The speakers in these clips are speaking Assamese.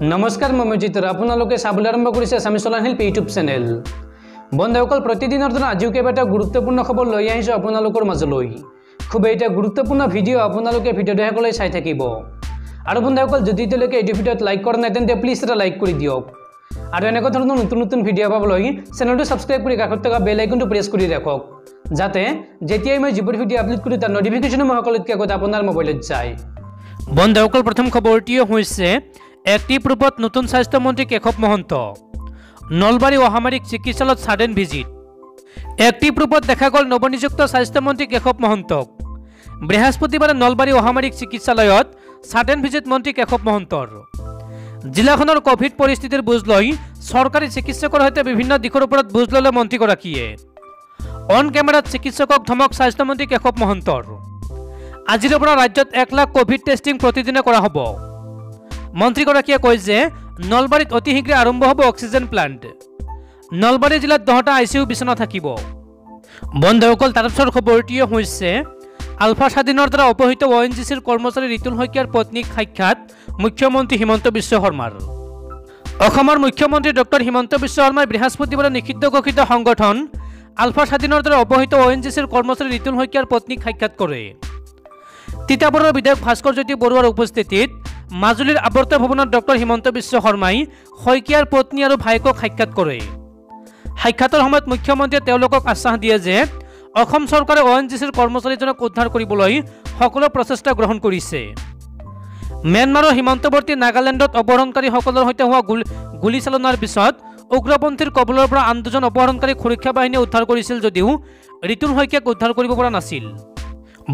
নমস্কাৰ মই মজিতৰ আপোনালোকে চাবলৈ আৰম্ভ কৰিছে আছামিজ চলান শিল্পী ইউটিউব চেনেল। বন্ধুসকল প্ৰতিদিনৰ দিনা আজিও কেইবাটাও গুৰুত্বপূৰ্ণ খবৰ লৈ আহিছোঁ আপোনালোকৰ মাজলৈ। খুবেই এটা গুৰুত্বপূৰ্ণ ভিডিঅ' আপোনালোকে ভিডিঅ'টো শেষলৈ চাই থাকিব। আৰু বন্ধুসকল যদি এতিয়ালৈকে এইটো ভিডিঅ'ত লাইক কৰা নাই তেন্তে প্লিজ এটা লাইক কৰি দিয়ক। আৰু এনেকুৱা ধৰণৰ নতুন নতুন ভিডিঅ' পাবলৈ চেনেলটো ছাবস্ক্ৰাইব কৰি কাষত থকা বেল আইকনটো প্ৰেছ কৰি ৰাখক। যাতে যেতিয়াই মই যিবোৰ ভিডিঅ' আপলোড কৰোঁ তাৰ নটিফিকেশ্যনো মই সকলোতকৈ আগতে আপোনাৰ মোবাইলত যায়। বন্ধুসকল প্ৰথম খবৰটিও হৈছে এক্টিভ ৰূপত নতুন স্বাস্থ্যমন্ত্ৰী কেশৱ মহন্ত। নলবাৰী অসামৰিক চিকিৎসালয়ত ছাডেন ভিজিট। এক্টিভ ৰূপত দেখা গ'ল নৱনিযুক্ত স্বাস্থ্যমন্ত্ৰী কেশৱ মহন্তক। বৃহস্পতিবাৰে নলবাৰী অসামৰিক চিকিৎসালয়ত ছাডেন ভিজিট মন্ত্ৰী কেশৱ মহন্তৰ। জিলাখনৰ কভিড পৰিস্থিতিৰ বুজ লৈ চৰকাৰী চিকিৎসকৰ সৈতে বিভিন্ন দিশৰ ওপৰত বুজ ল'লে মন্ত্ৰীগৰাকীয়ে। অন কেমেৰাত চিকিৎসকক ধমক স্বাস্থ্যমন্ত্ৰী কেশৱ মহন্তৰ। আজিৰে পৰা ৰাজ্যত এক লাখ কভিড টেষ্টিং প্ৰতিদিনে কৰা হ'ব। মন্ত্ৰীগৰাকীয়ে কয় যে নলবাৰীত অতি শীঘ্ৰে আৰম্ভ হ'ব অক্সিজেন প্লাণ্ট। নলবাৰী জিলাত দহটা আই চি ইউ বিচনা থাকিব। বন্ধুসকল তাৰপিছৰ খবৰটিও হৈছে আলফা স্বাধীনৰ দ্বাৰা অপহৃত অ' এন জি চিৰ কৰ্মচাৰী ৰিতুল শইকীয়াৰ পত্নীক সাক্ষাৎ মুখ্যমন্ত্ৰী হিমন্ত বিশ্ব শৰ্মাৰ। অসমৰ মুখ্যমন্ত্ৰী ডক্টৰ হিমন্ত বিশ্ব শৰ্মাই বৃহস্পতিবাৰে নিষিদ্ধ ঘোষিত সংগঠন আলফা স্বাধীনৰ দ্বাৰা অপহৃত অ' এন জি চিৰ কৰ্মচাৰী ৰিতুল শইকীয়াৰ পত্নীক সাক্ষাৎ কৰে। তিতাবৰৰ বিধায়ক ভাস্কৰ জ্যোতি বৰুৱাৰ উপস্থিতিত মাজুলীৰ আৱৰ্ত ভৱনত ডক্টৰ হিমন্ত বিশ্ব শৰ্মাই শইকীয়াৰ পত্নী আৰু ভায়েকক সাক্ষাৎ কৰে। সাক্ষাতৰ সময়ত মুখ্যমন্ত্ৰীয়ে তেওঁলোকক আশ্বাস দিয়ে যে অসম চৰকাৰে অ' এন জি চিৰ কৰ্মচাৰীজনক উদ্ধাৰ কৰিবলৈ সকলো প্ৰচেষ্টা গ্ৰহণ কৰিছে। ম্যানমাৰৰ সীমান্তৱৰ্তী নাগালেণ্ডত অপহৰণকাৰীসকলৰ সৈতে হোৱা গুল গুলীচালনাৰ পিছত উগ্ৰপন্থীৰ কবলৰ পৰা আন দুজন অপহৰণকাৰীক সুৰক্ষা বাহিনীয়ে উদ্ধাৰ কৰিছিল যদিও ৰিতুল শইকীয়াক উদ্ধাৰ কৰিব পৰা নাছিল।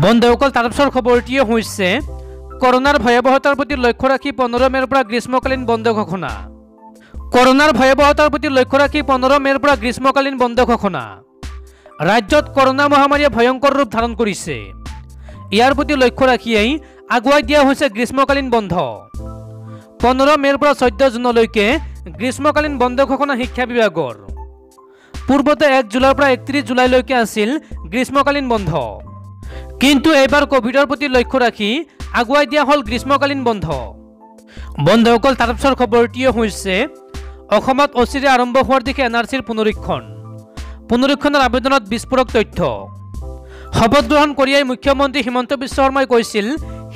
বন্ধুসকল তাৰপিছৰ খবৰটিয়ে হৈছে কৰোনাৰ ভয়াৱহতাৰ প্ৰতি লক্ষ্য ৰাখি পোন্ধৰ মে'ৰ পৰা গ্ৰীষ্মকালীন বন্ধ ঘোষণা। কৰোনাৰ ভয়াৱহতাৰ প্ৰতি লক্ষ্য ৰাখি পোন্ধৰ মে'ৰ পৰা গ্ৰীষ্মকালীন বন্ধ ঘোষণা। ৰাজ্যত কৰোনা মহামাৰীয়ে ভয়ংকৰ ৰূপ ধাৰণ কৰিছে। ইয়াৰ প্ৰতি লক্ষ্য ৰাখিয়েই আগুৱাই দিয়া হৈছে গ্ৰীষ্মকালীন বন্ধ। পোন্ধৰ মে'ৰ পৰা চৈধ্য জুনলৈকে গ্ৰীষ্মকালীন বন্ধ ঘোষণা শিক্ষা বিভাগৰ। পূৰ্বতে এক জুলাইৰ পৰা একত্ৰিছ জুলাইলৈকে আছিল গ্ৰীষ্মকালীন বন্ধ। কিন্তু এইবাৰ কভিডৰ প্ৰতি লক্ষ্য ৰাখি আগুৱাই দিয়া হ'ল গ্ৰীষ্মকালীন বন্ধ। বন্ধুসকল তাৰপিছৰ খবৰটিও হৈছে অসমত অচিৰে আৰম্ভ হোৱাৰ দিশে এন আৰ চিৰ পুনৰীক্ষণ। পুনৰীক্ষণৰ আবেদনত বিস্ফোৰক তথ্য। শপত গ্ৰহণ কৰিয়াই মুখ্যমন্ত্ৰী হিমন্ত বিশ্ব শৰ্মাই কৈছিল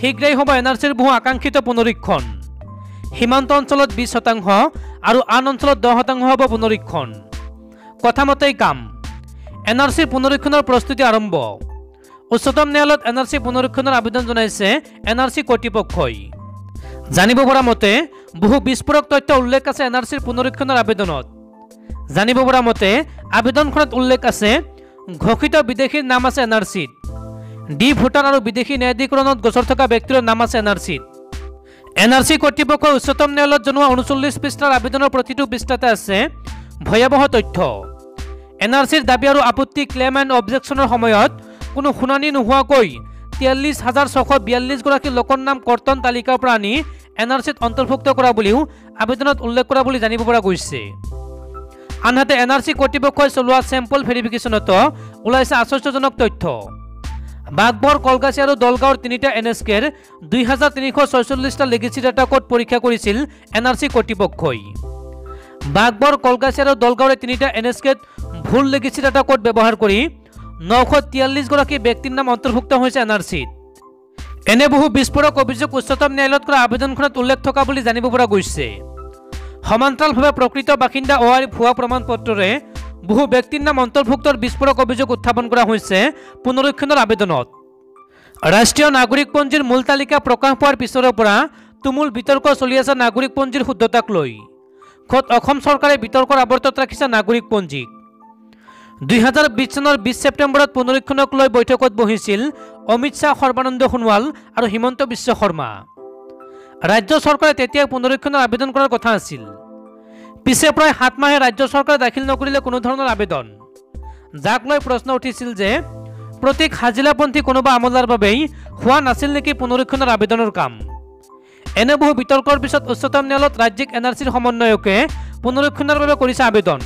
শীঘ্ৰেই হ'ব এন আৰ চিৰ বহু আকাংক্ষিত পুনৰীক্ষণ। সীমান্ত অঞ্চলত বিছ শতাংশ আৰু আন অঞ্চলত দহ শতাংশ হ'ব পুনৰীক্ষণ। কথামতেই কাম। এন আৰ চিৰ পুনৰীক্ষণৰ প্ৰস্তুতি আৰম্ভ। উচ্চতম ন্যায়ালয়ত এন আৰ চি পুনৰীক্ষণৰ আবেদন জনাইছে এন আৰ চি কৰ্তৃপক্ষই। জানিব পৰা মতে বহু বিস্ফোৰক তথ্য উল্লেখ আছে এন আৰ চিৰ পুনৰীক্ষণৰ আবেদনত। জানিব পৰা মতে আবেদনখনত উল্লেখ আছে ঘোষিত বিদেশীৰ নাম আছে এন আৰ চিত। ডি ভোটাৰ আৰু বিদেশী ন্যায়াধীকৰণত গোচৰ থকা ব্যক্তিৰ নাম আছে এন আৰ চিত। এন আৰ চি কৰ্তৃপক্ষই উচ্চতম ন্যায়ালয়ত জনোৱা ঊনচল্লিছ পৃষ্ঠাৰ আবেদনৰ প্ৰতিটো পৃষ্ঠাতে আছে ভয়াৱহ তথ্য। এন আৰ চিৰ দাবী আৰু আপত্তি ক্লেম এণ্ড অবজেকশ্যনৰ সময়ত কোনো শুনানি নোহোৱাকৈ তিয়াল্লিছ হাজাৰ ছশ বিয়াল্লিছগৰাকী লোকৰ নাম কৰ্তন তালিকাৰ পৰা আনি এন আৰ চিত অন্তৰ্ভুক্ত কৰা বুলিও আবেদনত উল্লেখ কৰা বুলি জানিব পৰা গৈছে। আনহাতে এন আৰ চি কৰ্তৃপক্ষই চলোৱা চেম্পল ভেৰিফিকেশ্যনতো ওলাইছে আশ্চৰ্যজনক তথ্য। বাঘবৰ কলগাছি আৰু দলগাঁৱৰ তিনিটা এন এছ কেৰ দুই হাজাৰ তিনিশ ছয়চল্লিছটা লেগেচি ডাটা কোড পৰীক্ষা কৰিছিল এন আৰ চি কৰ্তৃপক্ষই। বাঘবৰ কলগাছি আৰু দলগাঁৱৰে তিনিটা এন এছ কেত ভুল লেগেচি ডাটা কোড ব্যৱহাৰ কৰি নশ তিয়াল্লিছগৰাকী ব্যক্তিৰ নাম অন্তৰ্ভুক্ত হৈছে এন আৰ চিত এনে বহু বিস্ফোৰক অভিযোগ উচ্চতম ন্যায়ালয়ত কৰা আবেদনখনত উল্লেখ থকা বুলি জানিব পৰা গৈছে। সমান্তৰালভাৱে প্ৰকৃত বাসিন্দা অ ভুৱা প্ৰমাণ পত্ৰৰে বহু ব্যক্তিৰ নাম অন্তৰ্ভুক্তৰ বিস্ফোৰক অভিযোগ উত্থাপন কৰা হৈছে পুনৰীক্ষণৰ আবেদনত। ৰাষ্ট্ৰীয় নাগৰিকপঞ্জীৰ মূল তালিকা প্ৰকাশ পোৱাৰ পিছৰে পৰা তুমুল বিতৰ্ক চলি আছে নাগৰিকপঞ্জীৰ শুদ্ধতাক লৈ। খোদ অসম চৰকাৰে বিতৰ্কৰ আৱৰ্তত ৰাখিছে নাগৰিকপঞ্জীক? দুই হাজাৰ বিছ চনৰ বিছ ছেপ্টেম্বৰত পুনৰীক্ষণক লৈ বৈঠকত বহিছিল অমিত শ্বাহ সৰ্বানন্দ সোণোৱাল আৰু হিমন্ত বিশ্ব শৰ্মা। ৰাজ্য চৰকাৰে তেতিয়াই পুনৰীক্ষণৰ আবেদন কৰাৰ কথা আছিল। পিছে প্ৰায় সাত মাহে ৰাজ্য চৰকাৰে দাখিল নকৰিলে কোনো ধৰণৰ আবেদন। যাক লৈ প্ৰশ্ন উঠিছিল যে প্ৰতীক হাজিলাপন্থী কোনোবা আমলাৰ বাবেই হোৱা নাছিল নেকি পুনৰীক্ষণৰ আবেদনৰ কাম? এনে বহু বিতৰ্কৰ পিছত উচ্চতম ন্যায়ালয়ত ৰাজ্যিক এন আৰ চিৰ সমন্বয়কে পুনৰীক্ষণৰ বাবে কৰিছে আবেদন।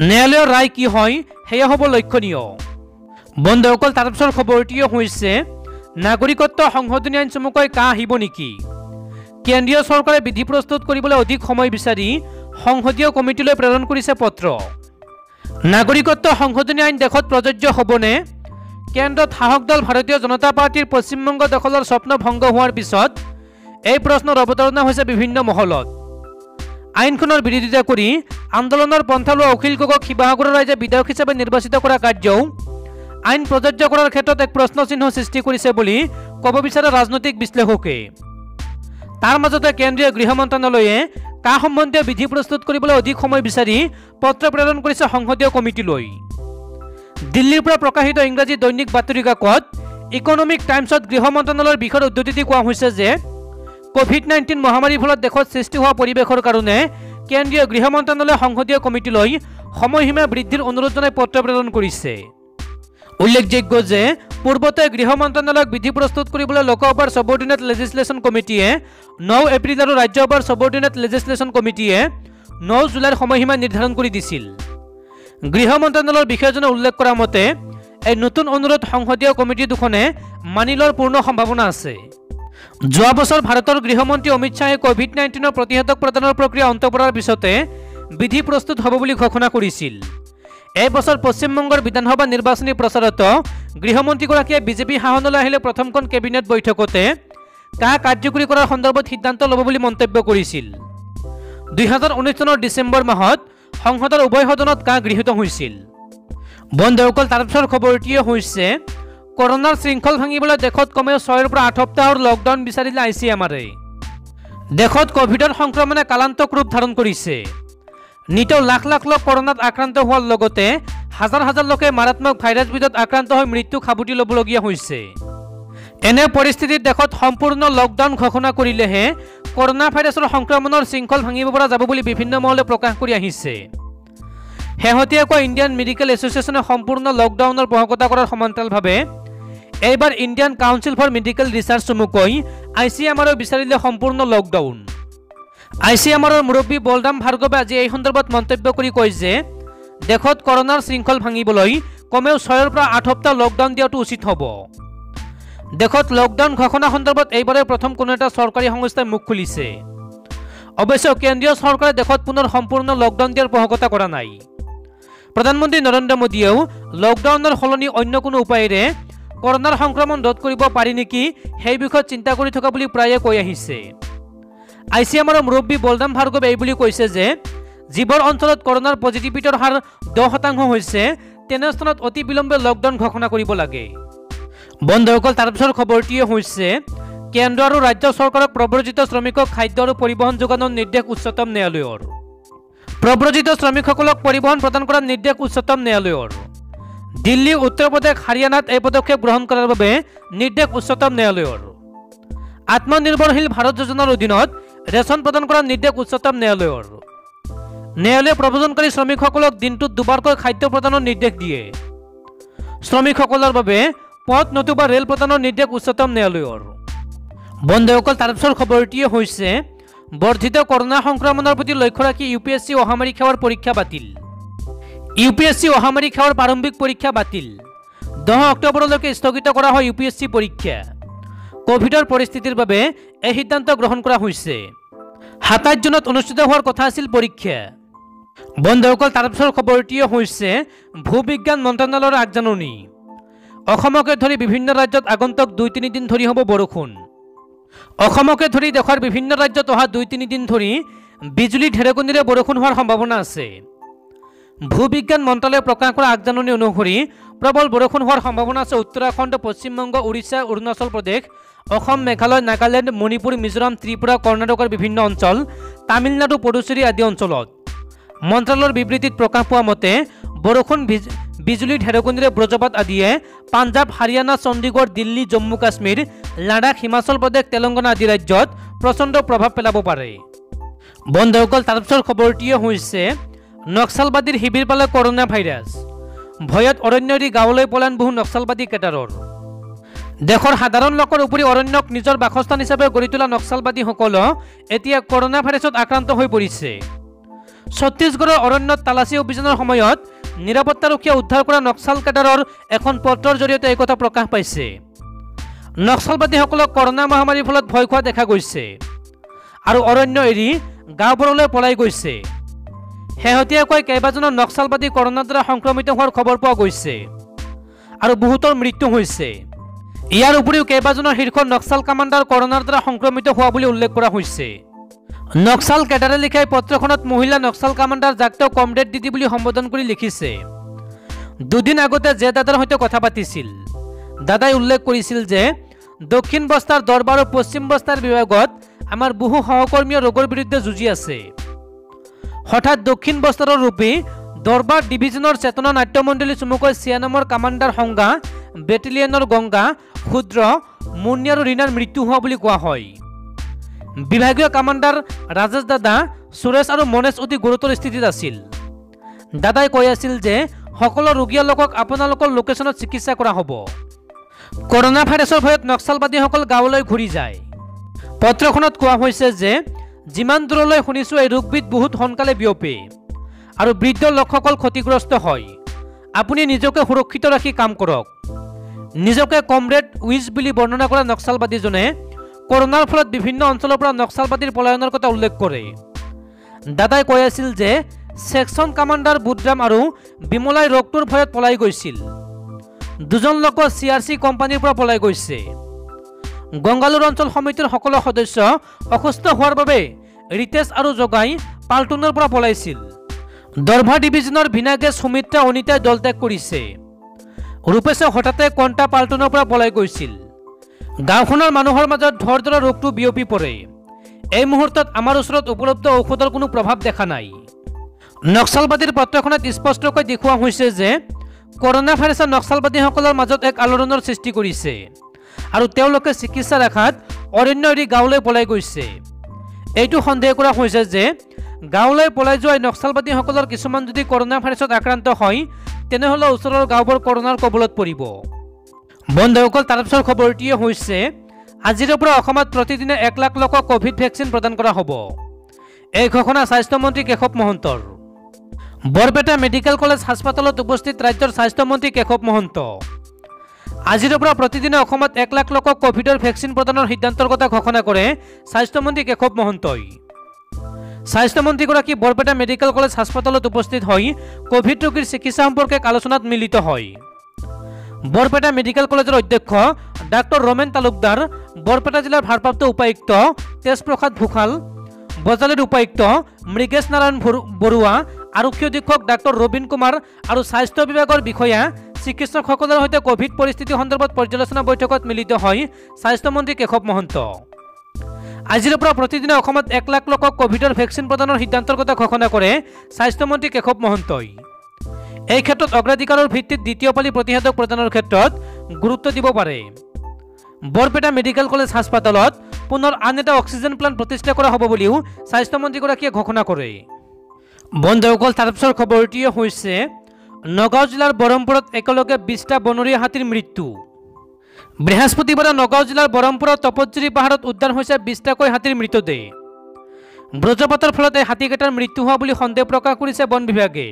ন্যায়ালয়ৰ ৰায় কি হয় সেয়া হ'ব লক্ষণীয়। বন্ধুসকল তাৰপিছৰ খবৰটিও হৈছে নাগৰিকত্ব সংশোধনী আইন চমুকৈ কাহ আহিব নেকি? কেন্দ্ৰীয় চৰকাৰে বিধি প্ৰস্তুত কৰিবলৈ অধিক সময় বিচাৰি সংসদীয় কমিটিলৈ প্ৰেৰণ কৰিছে পত্ৰ। নাগৰিকত্ব সংশোধনী আইন দেশত প্ৰযোজ্য হ'বনে? কেন্দ্ৰত সাহস দল ভাৰতীয় জনতা পাৰ্টীৰ পশ্চিমবংগ দখলৰ স্বপ্ন ভংগ হোৱাৰ পিছত এই প্ৰশ্নৰ অৱতাৰণা হৈছে বিভিন্ন মহলত। আইনখনৰ বিৰোধিতা কৰি আন্দোলনৰ পন্থা লোৱা অখিল গগৈক শিৱসাগৰৰ ৰাইজে বিধায়ক হিচাপে নিৰ্বাচিত কৰা কাৰ্যও। আইন প্ৰযোজ্য কৰাৰ ক্ষেত্ৰত এক প্ৰশ্নচিহ্ন সৃষ্টি কৰিছে বুলি ক'ব বিচাৰে ৰাজনৈতিক বিশ্লেষকে। তাৰ মাজতে কেন্দ্ৰীয় গৃহ মন্ত্ৰালয়ে কা সম্বন্ধীয় বিধি প্ৰস্তুত কৰিবলৈ অধিক সময় বিচাৰি পত্ৰ প্ৰেৰণ কৰিছে সংসদীয় কমিটিলৈ। দিল্লীৰ পৰা প্ৰকাশিত ইংৰাজী দৈনিক বাতৰি কাকত ইকনমিক টাইমছত গৃহ মন্ত্ৰালয়ৰ বিষয়ৰ উদ্ধতি দি কোৱা হৈছে যে কভিড নাইণ্টিন মহামাৰীৰ ফলত দেশত সৃষ্টি হোৱা পৰিৱেশৰ কাৰণে কেন্দ্ৰীয় গৃহ মন্ত্ৰালয়ে সংসদীয় কমিটিলৈ সময়সীমা বৃদ্ধিৰ অনুৰোধ জনাই পত্ৰ প্ৰেৰণ কৰিছে। উল্লেখযোগ্য যে পূৰ্বতে গৃহ মন্ত্ৰালয়ক বিধি প্ৰস্তুত কৰিবলৈ লোকসভাৰ ছবৰ্ডিনেট লেজিছলেশ্যন কমিটিয়ে ন এপ্ৰিল আৰু ৰাজ্যসভাৰ ছবৰ্ডিনেট লেজিছলেশ্যন কমিটিয়ে ন জুলাইৰ সময়সীমা নিৰ্ধাৰণ কৰি দিছিল। গৃহ মন্ত্ৰালয়ৰ বিষয়াজনে উল্লেখ কৰা মতে এই নতুন অনুৰোধ সংসদীয় কমিটি দুখনে মানি লোৱাৰ পূৰ্ণ সম্ভাৱনা আছে। যোৱা বছৰ ভাৰতৰ গৃহমন্ত্ৰী অমিত শ্বাহে কভিড নাইণ্টিনৰ প্ৰতিষেধক প্ৰদানৰ প্ৰক্ৰিয়া অন্ত পৰাৰ পিছতে বিধি প্ৰস্তুত হ'ব বুলি ঘোষণা কৰিছিল। এই বছৰ পশ্চিমবংগৰ বিধানসভা নিৰ্বাচনী প্ৰচাৰত গৃহমন্ত্ৰীগৰাকীয়ে বিজেপি শাসনলৈ আহিলে প্ৰথমখন কেবিনেট বৈঠকতে কা কাৰ্যকৰী কৰাৰ সন্দৰ্ভত সিদ্ধান্ত ল'ব বুলি মন্তব্য কৰিছিল। দুহেজাৰ ঊনৈছ চনৰ ডিচেম্বৰ মাহত সংসদৰ উভয় সদনত কা গৃহীত হৈছিল। বন্ধুসকল তাৰপিছৰ খবৰটিয়ে হৈছে কৰোণাৰ শৃংখল ভাঙিবলৈ দেশত কমেও ছয়ৰ পৰা আঠ সপ্তাহৰ লকডাউন বিচাৰিলে আই চি এম আৰে দেশত কভিডৰ সংক্ৰমণে কালান্তক ৰূপ ধাৰণ কৰিছে। নিতৌ লাখ লাখ লোক কৰোণাত আক্ৰান্ত হোৱাৰ লগতে হাজাৰ হাজাৰ লোকে মাৰাত্মক ভাইৰাছবিধত আক্ৰান্ত হৈ মৃত্যু সাবটি ল'বলগীয়া হৈছে। এনে পৰিস্থিতিত দেশত সম্পূৰ্ণ লকডাউন ঘোষণা কৰিলেহে কৰোণা ভাইৰাছৰ সংক্ৰমণৰ শৃংখল ভাঙিব পৰা যাব বুলি বিভিন্ন মহলে প্ৰকাশ কৰি আহিছে। শেহতীয়াকৈ ইণ্ডিয়ান মেডিকেল এছ'চিয়েশ্যনে সম্পূৰ্ণ লকডাউনৰ পোষকতা কৰাৰ সমান্তৰালভাৱে এইবাৰ Indian council for medical research চমুকৈ আই চি এম আৰৰ বিচাৰিলে সম্পূৰ্ণ লকডাউন আই চি এম আৰৰ মুৰব্বী বলৰাম ভাৰ্গৱে আজি এই সন্দৰ্ভত মন্তব্য কৰি কয় যে দেশত কৰোণাৰ শৃংখল ভাঙিবলৈ কমেও ছয়ৰ পৰা আঠ সপ্তাহ লকডাউন দিয়াটো উচিত হ'ব। দেশত লকডাউন ঘোষণা সন্দৰ্ভত এইবাৰে প্ৰথম কোনো এটা চৰকাৰী সংস্থাই মুখ খুলিছে। অৱশ্যে কেন্দ্ৰীয় চৰকাৰে দেশত পুনৰ সম্পূৰ্ণ লকডাউন দিয়াৰ পোষকতা কৰা নাই। প্ৰধানমন্ত্ৰী নৰেন্দ্ৰ মোদীয়েও লকডাউনৰ সলনি অন্য কোনো উপায়েৰে কৰোণাৰ সংক্ৰমণ ৰোধ কৰিব পাৰি নেকি সেই বিষয়ত চিন্তা কৰি থকা বুলি প্ৰায়ে কৈ আহিছে। আই চি এমৰ মুৰব্বী বলৰাম ভাৰ্গৱে এই বুলি কৈছে যে যিবোৰ অঞ্চলত কৰোণাৰ পজিটিভিটিৰ হাৰ দহ শতাংশ হৈছে তেনে স্থানত অতি বিলম্বে লকডাউন ঘোষণা কৰিব লাগে। বন্ধুসকল তাৰপিছৰ খবৰটিয়ে হৈছে কেন্দ্ৰ আৰু ৰাজ্য চৰকাৰক প্ৰব্ৰজিত শ্ৰমিকক খাদ্য আৰু পৰিবহণ যোগানৰ নিৰ্দেশ উচ্চতম ন্যায়ালয়ৰ। প্ৰব্ৰজিত শ্ৰমিকসকলক পৰিবহণ প্ৰদান কৰাৰ নিৰ্দেশ উচ্চতম ন্যায়ালয়ৰ। দিল্লী উত্তৰ প্ৰদেশ হাৰিয়ানাত এই পদক্ষেপ গ্ৰহণ কৰাৰ বাবে নিৰ্দেশ উচ্চতম ন্যায়ালয়ৰ। আত্মনিৰ্ভৰশীল ভাৰত যোজনাৰ অধীনত ৰেচন প্ৰদান কৰাৰ নিৰ্দেশ উচ্চতম ন্যায়ালয়ৰ। ন্যায়ালয়ে প্ৰব্ৰজনকাৰী শ্ৰমিকসকলক দিনটোত দুবাৰকৈ খাদ্য প্ৰদানৰ নিৰ্দেশ দিয়ে। শ্ৰমিকসকলৰ বাবে পথ নতুবা ৰেল প্ৰদানৰ নিৰ্দেশ উচ্চতম ন্যায়ালয়ৰ। বন্ধুসকল তাৰপিছৰ খবৰটিয়ে হৈছে বৰ্ধিত কৰোণা সংক্ৰমণৰ প্ৰতি লক্ষ্য ৰাখি ইউ পি এছ চি অহামাৰী সেৱাৰ পৰীক্ষা বাতিল। ইউ পি এছ চি অহামাৰী সেৱাৰ প্ৰাৰম্ভিক পৰীক্ষা বাতিল। দহ অক্টোবৰলৈকে স্থগিত কৰা হয় ইউ পি এছ চি পৰীক্ষা। কভিডৰ পৰিস্থিতিৰ বাবে এই সিদ্ধান্ত গ্ৰহণ কৰা হৈছে। সাতাইছ জুনত অনুষ্ঠিত হোৱাৰ কথা আছিল পৰীক্ষা। বন্ধুসকল তাৰপিছৰ খবৰটিয়ে হৈছে ভূ বিজ্ঞান মন্ত্ৰণালয়ৰ আগজাননী। অসমকে ধৰি বিভিন্ন ৰাজ্যত আগন্তুক দুই তিনিদিন ধৰি হ'ব বৰষুণ। অসমকে ধৰি দেশৰ বিভিন্ন ৰাজ্যত অহা দুই তিনিদিন ধৰি বিজুলী ঢেৰেকনিৰে বৰষুণ হোৱাৰ সম্ভাৱনা আছে। ভূ বিজ্ঞান মন্ত্ৰালয়ে প্ৰকাশ কৰা আগজাননী অনুসৰি প্ৰবল বৰষুণ হোৱাৰ সম্ভাৱনা আছে উত্তৰাখণ্ড পশ্চিমবংগ উৰিষ্যা অৰুণাচল প্ৰদেশ অসম মেঘালয় নাগালেণ্ড মণিপুৰ মিজোৰাম ত্ৰিপুৰা কৰ্ণাটকৰ বিভিন্ন অঞ্চল তামিলনাডু পুডুচেৰী আদি অঞ্চলত। মন্ত্ৰালয়ৰ বিবৃতিত প্ৰকাশ পোৱা মতে বৰষুণ বিজ- বিজুলী ঢেৰেকনিৰে ব্ৰজপাত আদিয়ে পাঞ্জাৱ হাৰিয়ানা চণ্ডীগড় দিল্লী জম্মু কাশ্মীৰ লাডাখ হিমাচল প্ৰদেশ তেলেংগানা আদি ৰাজ্যত প্ৰচণ্ড প্ৰভাৱ পেলাব পাৰে। বন্ধুসকল তাৰপিছৰ খবৰটিয়ে হৈছে নক্সালবাদীৰ শিবিৰ পালে কৰোণা ভাইৰাছ। ভয়ত অৰণ্য এৰি গাঁৱলৈ পলায়ন বহু নক্সালবাদী কেডাৰৰ দেশৰ সাধাৰণ লোকৰ উপৰি অৰণ্যক নিজৰ বাসস্থান হিচাপে গঢ়ি তোলা নক্সালবাদীসকল এতিয়া কৰোণা ভাইৰাছত আক্ৰান্ত হৈ পৰিছে। ছত্তীশগড়ৰ অৰণ্যত তালাচী অভিযানৰ সময়ত নিৰাপত্তাৰক্ষীয়ে উদ্ধাৰ কৰা নক্সাল কেডাৰৰ এখন পত্ৰৰ জৰিয়তে এই কথা প্ৰকাশ পাইছে। নক্সালবাদীসকলক কৰোণা মহামাৰীৰ ফলত ভয় খোৱা দেখা গৈছে। আৰু অৰণ্য এৰি গাঁওবোৰলৈ পলাই গৈছে। শেহতীয়াকৈ কেইবাজনো নক্সালবাদী কৰোণাৰ দ্বাৰা সংক্ৰমিত হোৱাৰ খবৰ পোৱা গৈছে আৰু বহুতৰ মৃত্যু হৈছে। ইয়াৰ উপৰিও কেইবাজনৰ শীৰ্ষ নক্সাল কামাণ্ডাৰ কৰোণাৰ দ্বাৰা সংক্ৰমিত হোৱা বুলি উল্লেখ কৰা হৈছে। নক্সাল কেডাৰে লিখা এই পত্ৰখনত মহিলা নক্সাল কামাণ্ডাৰ যাক তেওঁ কমৰেড দিদি বুলি সম্বোধন কৰি লিখিছে। দুদিন আগতে যে দাদাৰ সৈতে কথা পাতিছিল। দাদাই উল্লেখ কৰিছিল যে দক্ষিণ বস্তাৰ দৰবাৰ আৰু পশ্চিম বস্তাৰ বিভাগত আমাৰ বহু সহকৰ্মীয়ে ৰোগৰ বিৰুদ্ধে যুঁজি আছে। হঠাৎ দক্ষিণ বস্তাৰৰ ৰূপী দৰবাৰ ডিভিজনৰ চেতনা নাট্যমণ্ডলী চমুকৈ চিয়ানামৰ কামাণ্ডাৰ সংজ্ঞা বেটেলিয়নৰ গংগা ক্ষুদ্ৰ মুন্নি আৰু ৰীণাৰ মৃত্যু হোৱা বুলি কোৱা হয়। বিভাগীয় কামাণ্ডাৰ ৰাজেশ দাদা সুৰেশ আৰু মনেশ অতি গুৰুতৰ স্থিতিত আছিল। দাদাই কৈ আছিল যে সকলো ৰোগীয়া লোকক আপোনালোকৰ লোকেশ্যনত চিকিৎসা কৰা হ'ব। কৰোণা ভাইৰাছৰ ভয়ত নক্সালবাদীসকল গাঁৱলৈ ঘূৰি যায়। পত্ৰখনত কোৱা হৈছে যে যিমান দূৰলৈ শুনিছোঁ এই ৰোগবিধ বহুত সোনকালে বিয়পে। আৰু বৃদ্ধ লোকসকল ক্ষতিগ্ৰস্ত হয়। আপুনি নিজকে সুৰক্ষিত ৰাখি কাম কৰক। নিজকে কমৰেড উইজ বুলি বৰ্ণনা কৰা নক্সালবাদীজনে কৰোণাৰ ফলত বিভিন্ন অঞ্চলৰ পৰা নক্সালবাদীৰ পলায়নৰ কথা উল্লেখ কৰে। দাদাই কৈ আছিল যে ছেকশ্যন কামাণ্ডাৰ বুধৰাম আৰু বিমলাই ৰোগটোৰ ভয়ত পলাই গৈছিল। দুজন লোক চি আৰ চি কোম্পানীৰ পৰা পলাই গৈছে। গংগালুৰ অঞ্চল সমিতিৰ সকলো সদস্য অসুস্থ হোৱাৰ বাবে ৰিতেশ আৰু জগাই পাল্টুনৰ পৰা পলাইছিল। দৰভা ডিভিজনৰ ভিনাগে অনিতাই দল ত্যাগ কৰিছে। ৰূপেশে হঠাতে কণ্টা পাল্টুনৰ পৰা পলাই গৈছিল। গাঁওখনৰ মানুহৰ মাজত ধৰ ধৰা ৰোগটো বিয়পি পৰে। এই মুহূৰ্তত আমাৰ ওচৰত উপলব্ধ ঔষধৰ কোনো প্ৰভাৱ দেখা নাই। নক্সালবাদীৰ পত্ৰখনত স্পষ্টকৈ দেখুওৱা হৈছে যে কৰোণা ভাইৰাছে নক্সালবাদীসকলৰ মাজত এক আলোড়নৰ সৃষ্টি কৰিছে। আৰু তেওঁলোকে চিকিৎসা ৰেখাত অৰণ্য এৰি গাঁৱলৈ পলাই গৈছে। এইটো সন্দেহ কৰা হৈছে যে গাঁৱলৈ পলাই যোৱা নক্সালবাদীসকলৰ কিছুমান যদি কৰোণা ভাইৰাছত আক্ৰান্ত হয় তেনেহ'লে ওচৰৰ গাঁওবোৰ কৰোণাৰ কবলত পৰিব। বন্ধুসকল তাৰপিছৰ খবৰটিয়ে হৈছে আজিৰ পৰা অসমত প্ৰতিদিনে এক লাখ লোকক ক'ভিড ভেকচিন প্ৰদান কৰা হ'ব। এই ঘোষণা স্বাস্থ্যমন্ত্ৰী কেশৱ মহন্তৰ। বৰপেটা মেডিকেল কলেজ হাস্পাতালত উপস্থিত ৰাজ্যৰ স্বাস্থ্যমন্ত্ৰী কেশৱ মহন্ত। আজিৰ পৰা প্ৰতিদিনে অসমত এক লাখ লোকক ক'ভিডৰ ভেকচিন প্ৰদানৰ সিদ্ধান্তৰ কথা ঘোষণা কৰে স্বাস্থ্যমন্ত্ৰী কেশৱ মহন্তই। স্বাস্থ্যমন্ত্ৰীগৰাকী বৰপেটা মেডিকেল কলেজ হাস্পাতালত উপস্থিত হৈ ক'ভিড ৰোগীৰ চিকিৎসা সম্পৰ্কে আলোচনাত মিলিত হয়। বৰপেটা মেডিকেল কলেজৰ অধ্যক্ষ ডাক্তৰ ৰমেন তালুকদাৰ বৰপেটা জিলাৰ ভাৰপ্ৰাপ্ত উপায়ুক্ত তেজপ্ৰসাদ ভূষাল বজালিৰ উপায়ুক্ত মৃগেশ নাৰায়ণ বৰুৱা আৰক্ষী অধীক্ষক ডাক্তৰ ৰবীন কুমাৰ আৰু স্বাস্থ্য বিভাগৰ বিষয়া চিকিৎসকসকলৰ সৈতে ক'ভিড পৰিস্থিতি সন্দৰ্ভত পৰ্যালোচনা বৈঠকত মিলিত হয় স্বাস্থ্যমন্ত্ৰী কেশৱ মহন্ত। আজিৰ পৰা প্ৰতিদিনে অসমত এক লাখ লোকক ক'ভিডৰ ভেকচিন প্ৰদানৰ সিদ্ধান্তৰ কথা ঘোষণা কৰে স্বাস্থ্যমন্ত্ৰী কেশৱ মহন্তই। এই ক্ষেত্ৰত অগ্ৰাধিকাৰৰ ভিত্তিত দ্বিতীয় পালি প্ৰতিষেধক প্ৰদানৰ ক্ষেত্ৰত গুৰুত্ব দিব পাৰে। বৰপেটা মেডিকেল কলেজ হাস্পাতালত পুনৰ আন এটা অক্সিজেন প্লাণ্ট প্ৰতিষ্ঠা কৰা হ'ব বুলিও স্বাস্থ্যমন্ত্ৰীগৰাকীয়ে ঘোষণা কৰে। বন্ধুসকল তাৰপিছৰ খবৰটিয়ে হৈছে নগাঁও জিলাৰ বৰমপুৰত একেলগে বিছটা বনৰীয়া হাতীৰ মৃত্যু। বৃহস্পতিবাৰে নগাঁও জিলাৰ বৰমপুৰৰ তপজ্জুৰি পাহাৰত উদ্ধাৰ হৈছে বিছটাকৈ হাতীৰ মৃতদেহ। ব্ৰজপাতৰ ফলত এই হাতীকেইটাৰ মৃত্যু হোৱা বুলি সন্দেহ প্ৰকাশ কৰিছে বন বিভাগে।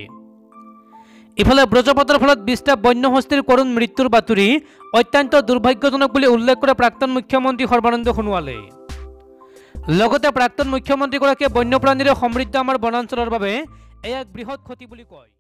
ইফালে ব্ৰজপাতৰ ফলত বিছটা বন্য হস্তীৰ কৰুণ মৃত্যুৰ বাতৰি অত্যন্ত দুৰ্ভাগ্যজনক বুলি উল্লেখ কৰে প্ৰাক্তন মুখ্যমন্ত্ৰী সৰ্বানন্দ সোণোৱালে। লগতে প্ৰাক্তন মুখ্যমন্ত্ৰীগৰাকীয়ে বন্যপ্ৰাণীৰে সমৃদ্ধ আমাৰ বাবে এয়া এক বৃহৎ ক্ষতি বুলি কয়।